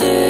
see